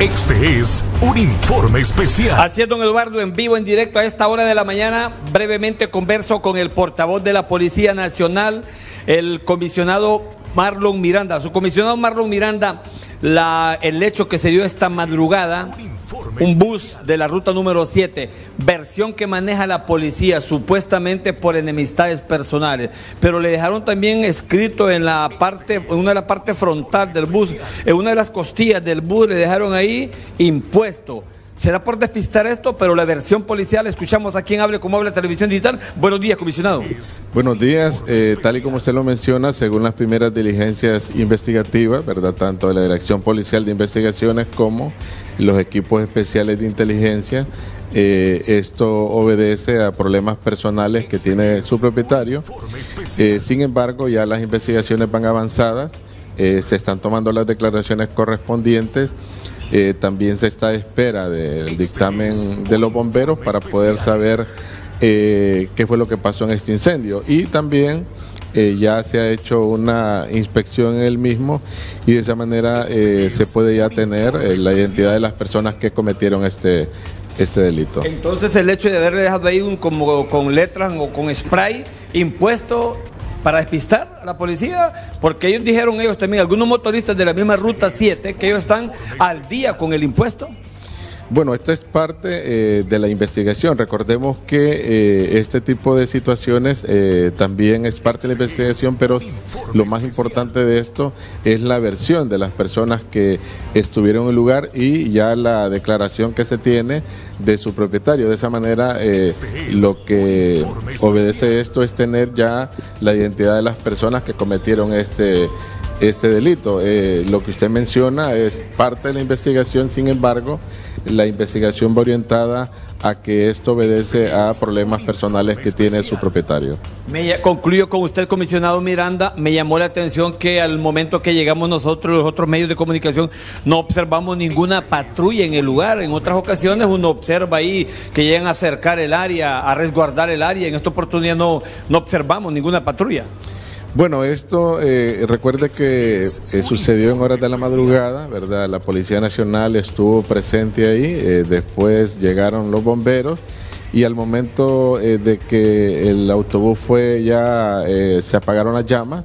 Este es un informe especial. Así es, don Eduardo, en vivo, en directo a esta hora de la mañana. Brevemente converso con el portavoz de la Policía Nacional, el comisionado Marlon Miranda. Su comisionado Marlon Miranda, la, el hecho que se dio esta madrugada un bus de la ruta número 7, versión que maneja la policía supuestamente por enemistades personales, pero le dejaron también escrito en la parte, en una de la parte frontal del bus, en una de las costillas del bus le dejaron ahí impuesto Será por despistar esto, pero la versión policial, escuchamos a quien hable como habla televisión digital. Buenos días, comisionado. Buenos días, eh, tal y como usted lo menciona, según las primeras diligencias investigativas, ¿verdad? Tanto de la Dirección Policial de Investigaciones como los equipos especiales de inteligencia, eh, esto obedece a problemas personales que tiene su propietario. Eh, sin embargo, ya las investigaciones van avanzadas, se están tomando las declaraciones correspondientes. Eh, también se está a espera del dictamen de los bomberos para poder saber eh, qué fue lo que pasó en este incendio. Y también eh, ya se ha hecho una inspección en el mismo y de esa manera se puede ya tener la identidad de las personas que cometieron este, este delito. Entonces el hecho de haberle dejado ahí un, como con letras o con spray impuesto para despistar a la policía, porque ellos dijeron ellos también, algunos motoristas de la misma ruta 7, que ellos están al día con el impuesto. Bueno, esta es parte eh, de la investigación. Recordemos que eh, este tipo de situaciones eh, también es parte de la investigación, pero lo más importante de esto es la versión de las personas que estuvieron en el lugar y ya la declaración que se tiene de su propietario. De esa manera, lo que obedece esto es tener ya la identidad de las personas que cometieron este este delito. Eh, lo que usted menciona es parte de la investigación, sin embargo, la investigación va orientada a que esto obedece a problemas personales que tiene su propietario. Concluyo con usted, comisionado Miranda. Me llamó la atención que al momento que llegamos nosotros, los otros medios de comunicación, no observamos ninguna patrulla en el lugar. En otras ocasiones uno observa ahí que llegan a acercar el área, a resguardar el área. En esta oportunidad no, no observamos ninguna patrulla. Bueno, esto eh, recuerde que eh, sucedió en horas de la madrugada, ¿verdad? La Policía Nacional estuvo presente ahí, eh, después llegaron los bomberos y al momento de que el autobús fue ya, se apagaron las llamas,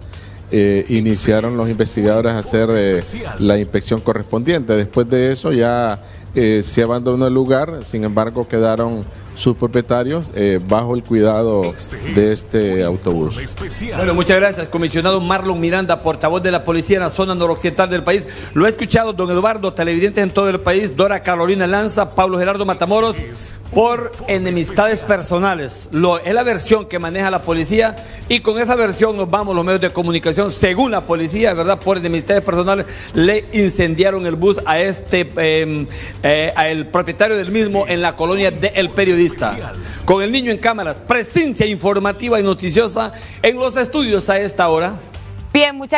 iniciaron los investigadores a hacer la inspección correspondiente. Después de eso ya se abandonó el lugar, sin embargo quedaron sus propietarios eh, bajo el cuidado de este autobús. Bueno, muchas gracias, comisionado Marlon Miranda, portavoz de la policía en la zona noroccidental del país. Lo ha escuchado don Eduardo, televidentes en todo el país, Dora Carolina Lanza, Pablo Gerardo Matamoros, por enemistades personales. Es la versión que maneja la policía y con esa versión nos vamos los medios de comunicación. Según la policía, ¿verdad? Por enemistades personales, le incendiaron el bus a este, eh, eh, a el propietario del mismo en la colonia de El Periodista. Con el niño en cámaras, presencia informativa y noticiosa en los estudios a esta hora. Bien, muchas